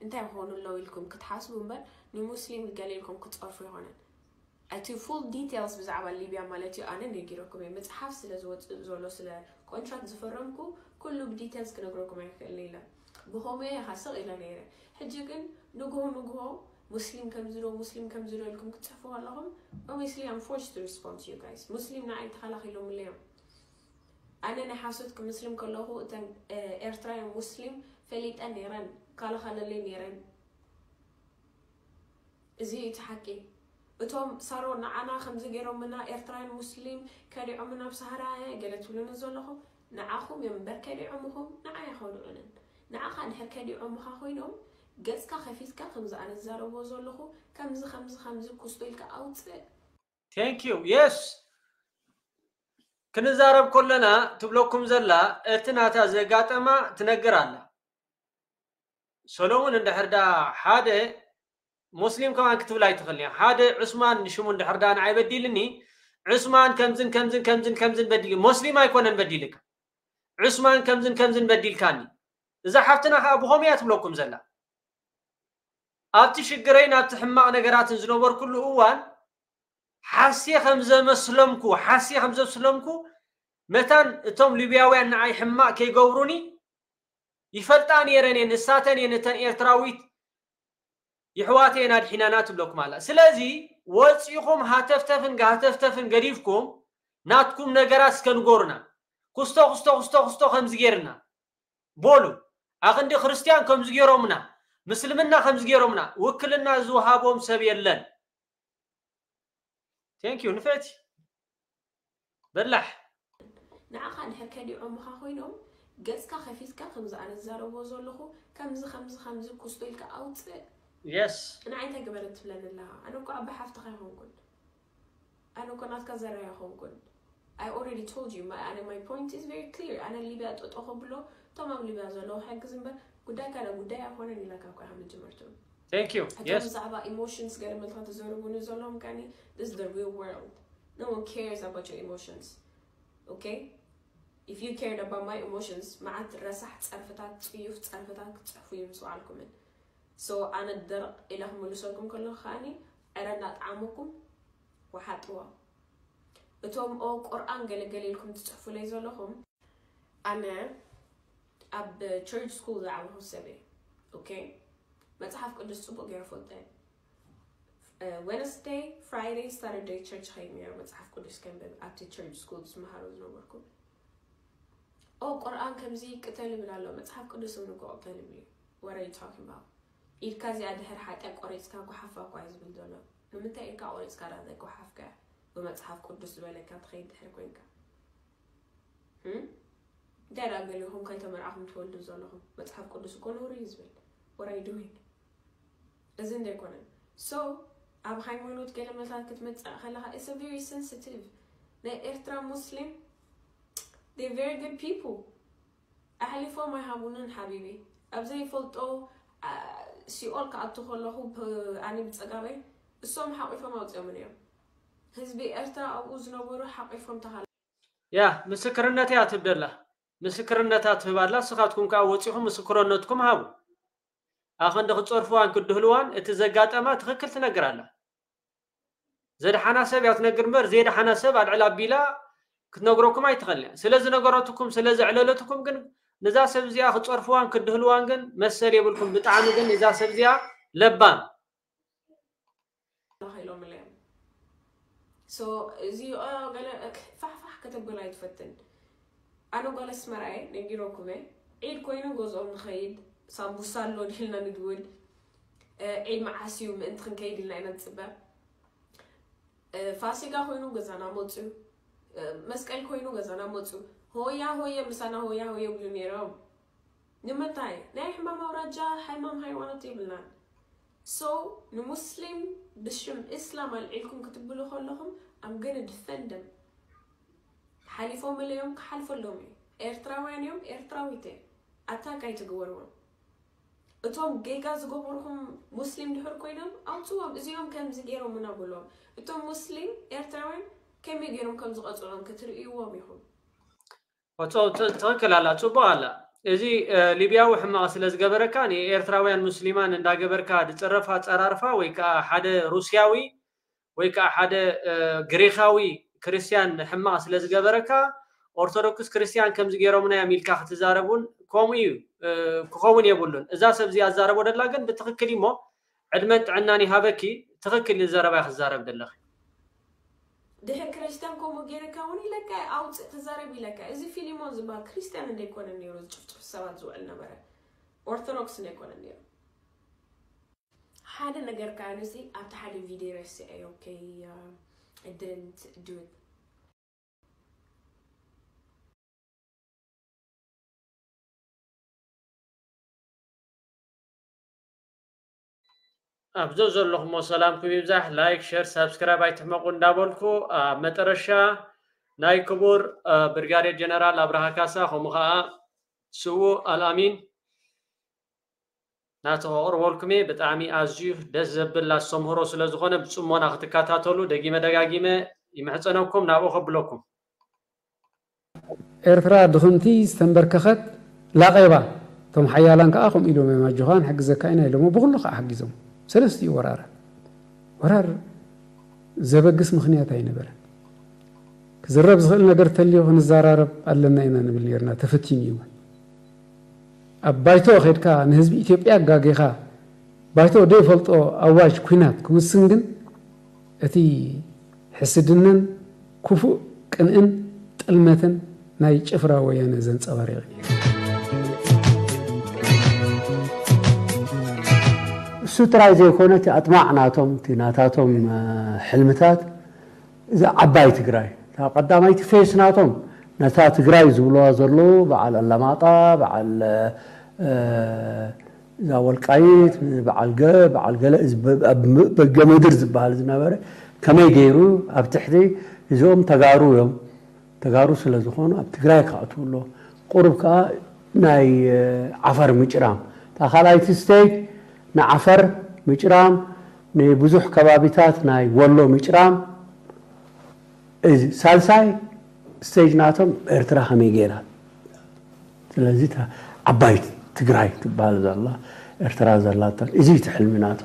እንታይ ክኾኑ ኣለዉ ኢልኩም ክትሓስቡ እምበር ንሙስሊም ገለ ኢልኩም ክትፀርፉ ይኮነን እቲ ፉል ዲቴልስ ብዛዕባ ሊብያ ማለት እዩ ኣነ ነጊረኩም እየ መፅሓፍ ስለ ዝወፅእ ዘሎ ስለ ኮንትራክት ዝፈረምኩ ኩሉ ብዲቴልስ ክነግረኩም ኣይክእልኒ ኢለ ብከምኡ ይሃስቕ ኢለ ነይረ ሕጂ ግን ንግሆ ንግሆ مسلم كم زرو مسلم كم زرو لكم كتصفوا لهم obviously I'm forced to respond to you guys مسلم نعيد خلاق لهم اليوم انا نحاسوتك مسلم كله اتن ارتراي مسلم فليت اني رن قال خلا لي نيرن زي تحكي اتوم صاروا نعنا خمسة غيرو منا ارتراي مسلم كاري عمنا بسهرة قالت ولنا زولهم نعاهم يمبر كاري عمهم نعا يخولوا عنا نعا خان هر كاري عمها خوينهم ገጽካ ከፊትካ ከምዚ ኣነ ዝዛረቦ ዘለኹ ከምዚ ከምዚ ከምዚ ክስቶ ኢልካ ኣውፅእ ቴንክ ዩ የስ ክንዛረብ ከለና ትብለኩም ዘላ እቲ ናታ ዘጋጠማ ትነግር ኣላ ሰሎሙን እንድሕር ዳ ሓደ ሙስሊም ከማን ክትብል ኣይትኽእል ሓደ ዑስማን ሽሙ እንድሕር ዳ ንዓይ በዲልኒ ዑስማን ከምዝን ከምዝን ከምዝን ከምዝን በዲል ሙስሊም ኣይኮነን በዲልካ ዑስማን ከምዝን ከምዝን በዲልካኒ እዛ ሓፍትና ከዓ ብኸመ እያ ትብለኩም ዘላ ኣብቲ ሽግረይ ናብቲ ሕማቅ ነገራትን ዝነበሩ ኩሉ እዋን ሓስየ ከምዘመስሎምኩ ዘመስለምኩ ሓስየ ከም መታን እቶም ሊብያውያን ንዓይ ሕማቅ ከይገብሩኒ ይፈልጣ ነይረን እየ ንሳተን እየ ነተን ኤርትራዊት ይሕዋት ይሕዋተየን ኣድሒናና ትብለኩም ኣላ ስለዚ ወፂኹም ሃተፍተፍን ሃተፍተፍን ገዲፍኩም ናትኩም ነገራት ስከንጎርና ክስቶ ክስቶ ክስቶ ክስቶ ከምዚ ጌርና ቦሉ ኣክንዲ ክርስትያን ከምዚ ገይሮምና مسلمنا خمس جيرومنا وكلنا زوهابوم سبي لن ثانك يو نفاتي بلح نعخ نحكي عمخا خوينهم ገጽካ ከፊትካ ከምዚ ኣነ ዝዛረቦ ዘለኹ ከምዚ ከምዚ ከምዚ ክስቶ ኢልካ ኣውፅእ የስ ንዓይንታ ግበር ትብለን ኣለካ ኣነ እኳ ኣባ ሓፍትኻ ይኮንኩን انا እኳ ናትካ ዘረባ ይኮንኩን I already told you my, and my point is very clear. ኣነ ሊብያ ጠጦ ክብሎ تمام ኣብ ሊብያ ዘለዉ ሕጊ ዝምበር ጉዳይ ካለ ጉዳይ ኣኮነ ኢላካ ኳ ከም ጀመርቶም Thank you. Yes. ብዛዕባ ኢሞሽንስ ገለ ምልካ ተዘርቡኒ ዘለዎም ካኒ this is the real world. No one cares about your emotions. Okay? If you cared about my emotions, መዓት ረሳሕ ፀርፍታት ፅዩፍ ፀርፍታት ክትፅሕፉ እዩ ምስ ባዕልኩምን ሶ ኣነ ደረቕ ኢላ ክመልሰልኩም ከለኹ ከዓኒ ዕረ እናጣዓመኩም ወሓጥዎ እቶም ኦ ቁርኣን ገለገለ ኢልኩም ትፅሕፉለይ ዘለኹም ኣነ ኣብ ቸርች ስኩል ዝዓበሩ ሰብ እየ ኦኬ መፅሓፍ ቅዱስ ፅቡቅ ገይረ ፈልጠን ዌነስደይ ፍራይደይ ሳተርደይ ቸርች ከይዱ ነረ መፅሓፍ ቅዱስ ከንብብ ኣብቲ ቸርች ስኩል ዝመሃሩ ዝነበርኩ ኦ ቁርኣን ከምዚ ቅተል ይብል ኣሎ መፅሓፍ ቅዱስ ንጎ ቅተል ይብል እዩ ወረ ዩታክ ባ ኢድካ እዚኣ ድሕር ሓጢያ ቆሪፅካ ጓሓፋ እኳ እዩ ዝብል ዘሎ ንምንታይ ኢድካ ቆሪፅካ ዳ ዘጓሓፍካ ብመፅሓፍ ቅዱስ ዝበለካ ትኸይድ ድሕር ኮይንካ ዳራመልኹም ከይተመርዓኹም ትወልዱ ዘለኹም መፅሓፍ ቅዱስ እኮ ንብሩ እዩ ዝብል ወራይ ዶይን እዚ እንደይኮነን ሶ ኣብ ሃይማኖት ገለመታት ክትመፅእ ከለካ ኢስ ቨሪ ሰንስቲቭ ናይ ኤርትራ ሙስሊም they very good people ኣሕሊፎም ኣይሃቡንን ሓቢቢ ኣብዘይፈልጦ ሲኦል ክኣቱ ከለኹ ኣነ ብፀጋበይ እሶም ሓቂፎም ኣውፅኦም ነዮም ህዝቢ ኤርትራ ኣብኡ ዝነበሩ ሓቂፎም ተሃለ ያ ምስክርነት እያ ትብደላ ምስክርነታት ህባላ ስኻትኩም ከዓ ወፂኹም ምስክርነትኩም ሃቡ ኣኸንዲ ክፀርፍዋን ክድህልዋን እቲ ዘጋጠማ ትኽክል ትነግር ኣላ ዘድሓና ሰብ እያ ትነግር እምበር ዘይድሓና ሰብ ኣልዕላ ኣቢላ ክትነግረኩም ኣይትኽእልኒ ስለ ዝነገረትኩም ስለ ግን ነዛ ሰብ እዚኣ ክፀርፍዋን ክድህልዋን ግን መሰል የብልኩም ብጣዕሚ ግን እዛ ሰብ እዚኣ ለባን እዚ ፋሕፋሕ ከተብላ ይትፈትን ኣነ ኣነጓል ኣስመራየ ነጊሮኩመ ዒድ ኮይኑ ገዝኦም ንኸይድ ሳምቡሳ ኣሎ ድልና ንድውል ዒድ መዓስ እዩ ምእንቲ ክንከይድ ኢልና ኢና ንፅበ ፋሲጋ ኮይኑ ገዛና መፁ መስቀል ኮይኑ ገዛና መፁ ሆያ ሆየ ምሳና ሆያ ሆየ ብሉ ነይሮም ንምንታይ ናይ ሕማም ኣውራጃ ሃይማም ሃይማኖት ይብልናን ሶ ንሙስሊም ብሽም እስላም ኣልዒልኩም ክትብሉ ከለኹም ኣም ገነ ድፈንደም ሓሊፎምለዮም ክሓልፈሎም እዩ ኤርትራውያን እዮም ኤርትራዊት እየ ኣታክ ኣይትግበርዎም እቶም ጌጋ ዝገበርኩም ሙስሊም ድሕር ኮይኖም ኣውፅዎም እዚኦም ከምዚ ገይሮም እናበልዎም እቶም ሙስሊም ኤርትራውያን ከመይ ገይሮም ከም ዝቐፅዖም ክትርእይዎም ኢኹም ትክክል ኣላ ፅቡቅ ኣላ እዚ ሊብያዊ ሕማቕ ስለ ዝገበረካ ኤርትራውያን ሙስሊማን እንዳገበርካ ዝፀረፋ ፀራርፋ ወይ ከዓ ሓደ ሩስያዊ ወይ ከዓ ሓደ ግሪኻዊ ክርስቲያን ሕማስ ስለዝገበረካ ኦርቶዶክስ ክርስቲያን ከምዚ ገይሮምና ሚልካ ክትዛረብ እውን ከምኡ እዩ ክኸውን የብሉን እዛ ሰብ እዚኣ ዛረቦ ደላ ግን ብትክክል እሞ ዕድመት ጥዕናን ይሃበኪ ትክክል ዘረባ ክዛረብ ዘለኺ ድሕር ክርስቲያን ከምኡ ገይርካ እውን ኢለካ ኣውፅእ ተዛረብ ኢለካ እዚ ፊሊሞን ዝበሃል ክርስቲያን እንደይኮነ ነይሩ ዝጭፍጭፍ ሰባት ዝውዕል ነበረ ኦርቶዶክስ እንደይኮነ ነይሩ ሓደ ነገር ከዓ ንዚ ኣብቲ ሓደ ቪድዮ ርሲ ኦኬ I didn't do it ኣብ ዞ ዘለኹሞ ሰላምኩም ይብዛሕ ላይክ ሸር ሳብስክራይብ ኣይትሕመቑ እንዳበልኩ ኣብ መጠረሻ ናይ ክቡር ብርጋዴር ጀነራል ኣብርሃ ካሳ ከምኡ ከዓ ስኡ ኣልኣሚን ناتو اور ولکمی بت آمی از جو دزب لاس سمهروس لزخونه بسوم من اخت کاتاتلو دگیم دگاگیم ایم حسن اوکم نابو خبلوکم ارفراد خنتی استنبر کخت لقیبا تم حیالان که آخوم ایلو ماجوان حق زکاینا ایلو مبغلق حقیزم سلستی ورار ورار زب قسم خنیاتای نبرد کزرب زغل نگرتلیو خن زارارب علنا اینا نبلیرنا تفتیمیون ኣብ ባይቶ ኸድካ ንህዝቢ ኢትዮጵያ ኣጋጊኻ ባይቶ ደይፈልጦ ኣዋጅ ኩናት ክውስን ግን እቲ ሕስድነን ክፉእ ቅንእን ጥልመትን ናይ ጭፍራ ወያነ ዘንፀባርቕ እዩ እሱ ጥራይ ዘይኮነ እቲ ኣጥማዕ ናቶም እቲ ናታቶም ሕልምታት እዚ ዓባይ ትግራይ እታ ቀዳማይቲ ፌስ ናቶም ነታ ትግራይ ዝብልዋ ዘለዉ በዓል ኣለማጣ በዓል እዛ ወልቃይት በዓል ገለ በገ ምድር ዝበሃል ዝነበረ ከመይ ገይሩ ኣብ ትሕቲ እዚኦም ተጋሩ እዮም ተጋሩ ስለ ዝኾኑ ኣብ ትግራይ ክኣትውሎ ቁሩብ ከዓ ናይ ዓፈር ምጭራም እታ ካልኣይቲ ስተይት ንዓፈር ምጭራም ንብዙሕ ከባቢታት ናይ ወሎ ምጭራም እዚ ሳልሳይ ስተጅ ናቶም ኤርትራ ከመይ ገይራ ስለዚ ዓባይት ትግራይ ትበሃል ዘላ ኤርትራ ዘላታ እዚ ትሕልምናቶ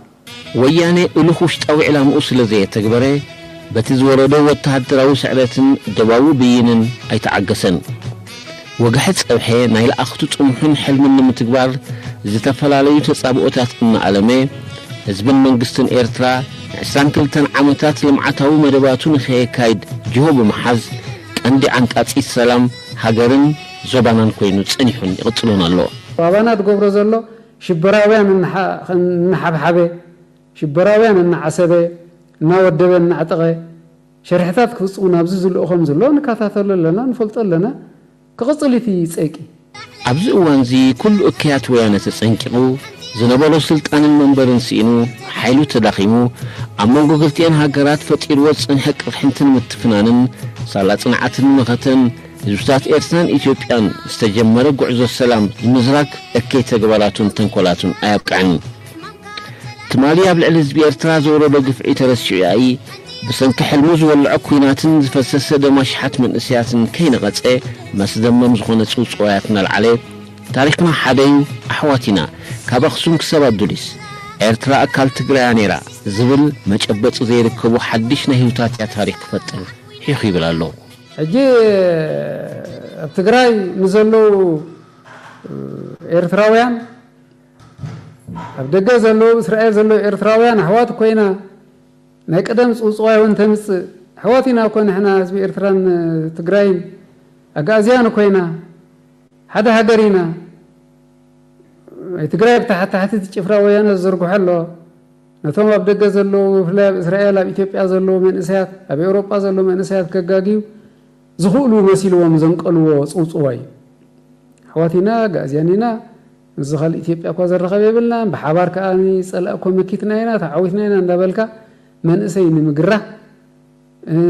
ወያኔ እልኹ ውሽጣዊ ዕላምኡ ስለ ዘየተግበረ በቲ ዝወረዶ ወተሃደራዊ ስዕረትን ደባዊ ብይንን ኣይተዓገሰን ወጋሒ ፀብሐ ናይ ለኣኽቱ ጽምሑን ሕልምን ንምትግባር ዝተፈላለዩ ተጻብኦታት እናኣለመ ህዝብን መንግስትን ኤርትራ ን22 ዓመታት ልምዓታዊ መደባቱ ንኸየካይድ ጅሆ ብምሓዝ ቀንዲ ዓንቃጺት ሰላም ሃገርን ዞባናን ኮይኑ ጸኒሑን ይቕጽሎን ኣሎ فأبانات قبر زلو شبراوية من نحب حبي شبراوية من عسبي نودبي من عتقي شرحتات كوس ونابز زلو أخم زلو نكاثات لنا نفلت لنا كغص في سيكي أبزي وانزي كل أكيات ويانا تسنكيقو زنبالو سلطان المنبرن سينو حيلو تداخيمو أما قلتين هاقرات فتير وصنحك رحمتن متفنانن صالاتن عتن مغتن ህዝብታት ኤርትራን ኢትዮጵያን ዝተጀመረ ጉዕዞ ሰላም ንምዝራግ እከይ ተግባራቱን ተንኰላቱን ኣያብቃዕን ትማሊ ኣብ ልዕሊ ህዝቢ ኤርትራ ዘወረዶ ግፍዒ ተረሲዑያይ ብሰንኪ ሕልሙ ዝበልዖ ኩናትን ዝፈሰሰ ደማ ሽሓት መንእስያትን ከይነቐጸ መስደመም ዝኾነ ጽውጽዋያት እናልዓለ ታሪክና ሓደ እዩ ኣሕዋት ኢና ካብ ኣኽሱም ክሳብ ኣዱሊስ ኤርትራ ኣካል ትግራያ ነይራ ዝብል መጨበፂ ዘይርከቡ ሓድሽ ናይ ህይወታት እያ ታሪክ ክፈጥር ሒኹ ይብል ኣለዉ أجي تقرأي نزلوا إرثراويان أبدأ زلوا إسرائيل زلوا إرثراويان حوات كوينا ما يقدم سوسواي وانتمس حواتنا كون إحنا زبي إرثران تقرأين أجازيان كوينا حدا هدرينا تقرأي تحت تحت تشفراويان الزرقو حلو نثوم أبدأ زلوا في إسرائيل أبي تبي أزلوا من إسحاق أبي أوروبا زلوا من إسحاق كجاجيو ዝኽእሉ መሲልዎም ዘንቀልዎ ፅውፅዋ እዩ ኣሕዋቲና ጋእዝያኒና እዚ ኻልእ ኢትዮጵያ እኳ ዘረኸበ የብልናን ብሓባር ከዓኒ ፀላእ እኮ መኪትና ኢና ተዓዊትና ኢና እንዳበልካ መንእሰይ ንምግራህ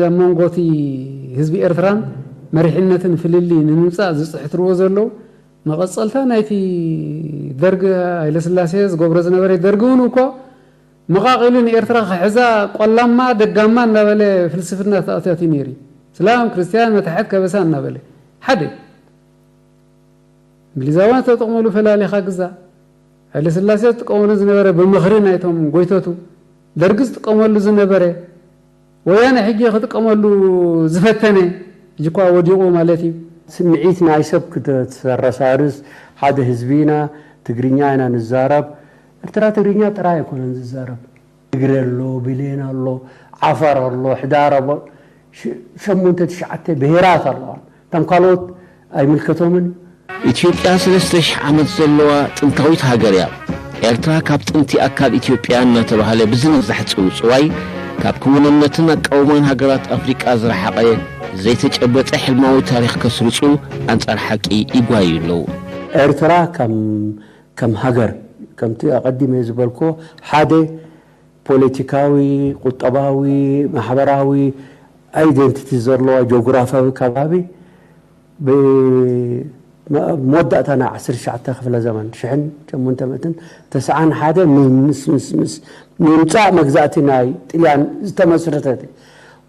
ኣብ መንጎቲ ህዝቢ ኤርትራን መሪሕነትን ፍልሊ ንምምፃእ ዝፅሕትርዎ ዘለዉ መቐፀልታ ናይቲ ደርጊ ሃይለስላሴ ዝገብሮ ዝነበረ ደርጊ እውን እኳ መቓቂሉ ንኤርትራ ክሕዛ ቆላማ ደጋማ እናበለ ፍልስፍና ተኣትያት እዩ ነይሩ እዩ እስላም ክርስትያን መታሓት ከበሳ እናበለ ሓደ እንግሊዛውያን ተጠቕመሉ ፈላለኻ ግዛእ ሓይለስላሴ ዝጥቀመሉ ዝነበረ ብምኽሪ ናይቶም ጎይተቱ ደርጊ ዝጥቀመሉ ዝነበረ ወያነ ሕጂ ክጥቀመሉ ዝፈተነ ሕጂ እኳ ወዲቑ ማለት እዩ ስምዒት ናይ ሰብ ክተረሳርስ ሓደ ህዝቢ ኢና ትግርኛ ኢና ንዛረብ ኤርትራ ትግርኛ ጥራይ ኣይኮነን ዝዛረብ ትግሪ ኣሎ ቢሌን ኣሎ ዓፋር ኣሎ ሕዳር ሸሞንተ ትሽዓተ ብሄራት ኣለዋ እቶም ካልኦት ኣይምልከቶምን ኢትዮጵያ ሰለስተ ሽሕ ዓመት ዘለዋ ጥንታዊት ሃገር እያ ኤርትራ ካብ ጥንቲ ኣካል ኢትዮጵያ እናተባሃለ ብዝነዛሕ ፅውፅዋይ ካብ ክውንነትን ኣቃውማን ሃገራት ኣፍሪቃ ዝረሓቐ ዘይተጨበጠ ሕልማዊ ታሪክ ከስርፁ ኣንጻር ሓቂ ይጓዩ ኣለዉ ኤርትራ ከም ሃገር ከምቲ ኣቐዲመ ዝበልኮ ሓደ ፖለቲካዊ ቁጠባዊ ማሕበራዊ ايدنتيتي زرلو جيوغرافي كبابي ب مودة أنا عصر شعتا خفلا زمان شحن كم أنت متن تسعة حدا من مس مس مس من تاع مجزاتي ناي تليان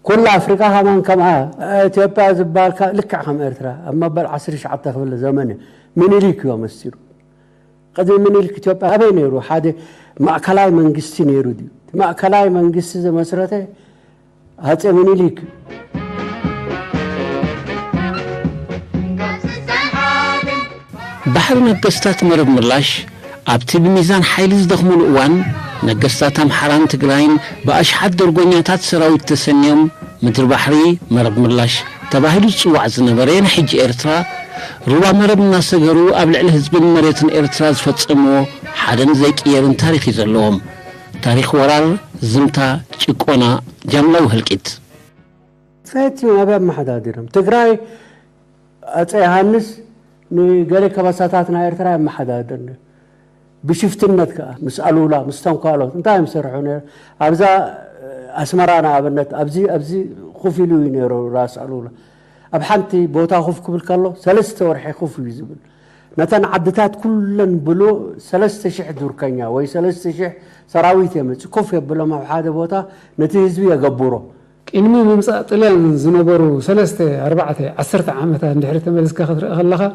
كل أفريقيا همان كم آه تيبي هذا لك عم إرثرا أما بال عصر شعتا خفلا زمان من اللي كيو مسيرو قد من اللي كتب أبي حدا ما كلاي من قصتي دي ما كلاي من قصتي زمرت አፄ ምኒልክ ባሕሪ ነገስታት መረብ ምላሽ ኣብቲ ብሚዛን ሓይሊ ዝደኽሙሉ እዋን ነገስታት ኣምሓራን ትግራይን ብኣሽሓት ደርጎኛታት ሰራዊት ተሰንዮም ምድሪ ባሕሪ መረብ ምላሽ ተባሂሉ ዝፅዋዕ ዝነበረ ንሕጂ ኤርትራ ሩባ መረብ እናሰገሩ ኣብ ልዕሊ ህዝብን መሬትን ኤርትራ ዝፈጸምዎ ሓደን ዘይቅየርን ታሪክ እዩ ዘለዎም ታሪክ ወራር ዝምታ ጭቆና ጃምላዊ ህልቂት ፀየት ናብያ መሓዳድርም ትግራይ ኣፀ ዮሃንስ ንገለ ከበሳታት ናይ ኤርትራ የመሓዳድር ብሽፍትነት ከዓ ምስ ኣሉላ ምስ ተንኳሎት እንታይ እዮም ሰርሑ ኣብዛ ኣስመራ ንኣብነት ኣብዚ ኣብዚ ኩፍ ኢሉ እዩ ነይሩ ራስ ኣሉላ ኣብ ሓንቲ ቦታ ኩፍ ክብል ከሎ ሰለስተ ወርሒ ኩፍ እዩ ዝብል نتن عدتات كلن بلو سلست شح دركنيا وي سلست شح سراويت يمت كوف يبلو مع حاده بوتا نتيز بيا قبورو كني من مسا طلال من زنبرو سلست أربعة عشرة عامة عند حريت ملسك خضر أغلقها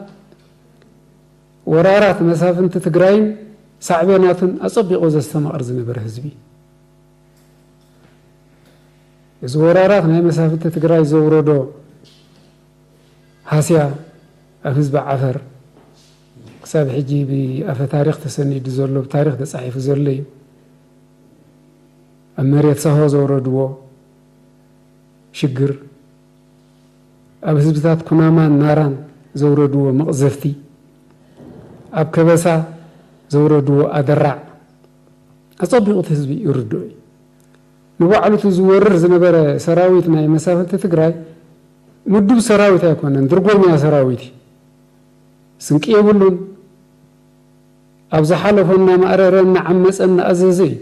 ورارات مسافة أنت تقرين صعبين نتن أصبي قوز السماء أرض نبر هزبي إذا ورارات نهي مسافة أنت تقرين زورو دو هاسيا أفز بعفر ክሳብ ሕጂ ብኣፈ ታሪክ ተሰኒዱ ዘሎ ብታሪክ ተፃሒፉ ዘሎ እዩ ኣብ መሬት ሳሆ ዘውረድዎ ሽግር ኣብ ህዝብታት ኩናማን ናራን ዘውረድዎ መቕዘፍቲ ኣብ ከበሳ ዘውረድዎ ኣደራዕ ኣፀቢቑት ህዝቢ ይርድኦ እዩ ንባዕሉ እቲ ዝወርር ዝነበረ ሰራዊት ናይ መሳፍንቲ ትግራይ ምዱብ ሰራዊት ኣይኮነን ድርጎምያ ሰራዊት እዩ ስንቂ የብሉን ኣብ ዝሓለፎ እናማእረረ እናዓመፀ እናኣዘዘ እዩ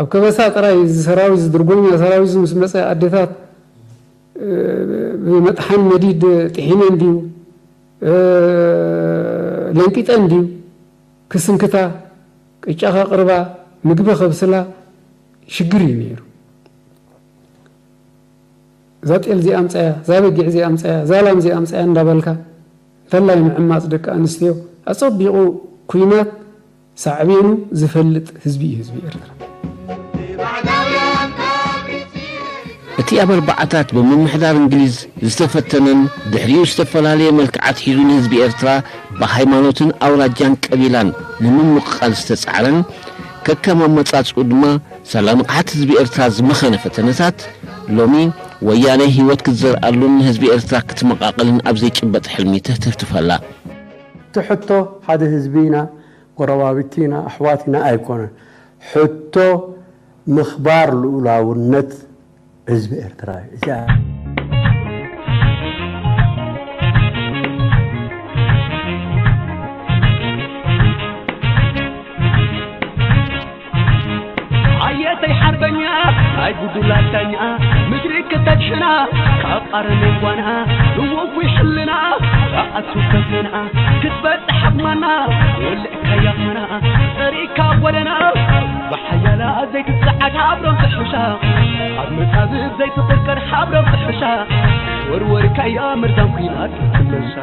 ኣብ ከበሳ ጥራይ ሰራዊት ዝድርጎምያ ሰራዊት ምስ መፀ ኣዴታት ብመጥሓን መዲድ ጥሒመን ድዩ ለንቂጠን ድዩ ክስንክታ ቅጫኻ ቅርባ ምግቢ ከብስላ ሽግር እዩ ነይሩ እዛ ጤል እዚኣ ምፀያ እዛ በጊዕ እዚኣ ምፀያ እዛ ላም እዚኣ ምፀያ እንዳበልካ ተላይ ምዕማፅ ደቂ ኣንስትዮ أصبقوا كينات سعبينو زفلت هزبي هزبي إرترا أتي أبر بعتات بمن محدار إنجليز استفتنن دحريو استفل عليه ملك عتيرون هزبي إرترا بهاي مالوتن أولا جان كبيلان لمن مقال استسعرن ككما مطاس قدما سلام قعت هزبي إرترا زمخن فتنسات لومي ويانا هيوت كزر ألون هزبي إرترا كتمقاقلن أبزي كبت حلمي تهتفتفالا حتى حد هزبينا قرابتنا أحواتنا أيكون حطو مخبار الأولى والنت هزب إرتراي عيتي حربنيا هاي بدولات تانية مدري كتتشنا كقرن وانا ووحلنا ኣሱከዝና ክትበፅሕ ኣቕመና ውልዕከይ ኣቕመና ፅሪእካ ወለና ብሓያላ ዘይትፅዓግ ሃብሮም ዝሕሻ ኣብ መፃብ ዘይትቕቀር ሃብሮም ዝሕሻ ወርወርካያ መርዛም ኩናት ትመሻ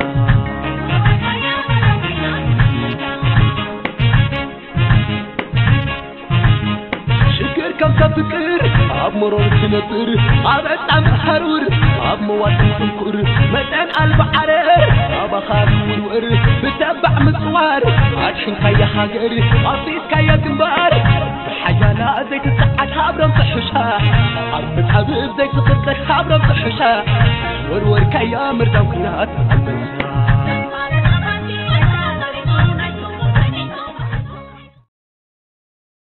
ካብ ፍቅር ኣብ ሞሮን ክነብር ኣብ ዕጣም ሃሩር ኣብ መዋት ክንኩር መጠን ኣልባ ዓረር ኣባኻ ንውርውር ብተባዕ ምፅዋር ኣድሽንካያ ሃገር ኣፍሪስካያ ግንባር ብሓያላ ዘይትፀዓት ሃብሮም ፅሑሻ ኣብ መፃብብ ዘይትኽፀት ሃብሮም ፅሑሻ ወርወርካያ ምርዳው ኩናት ኣመሳ